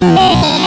ね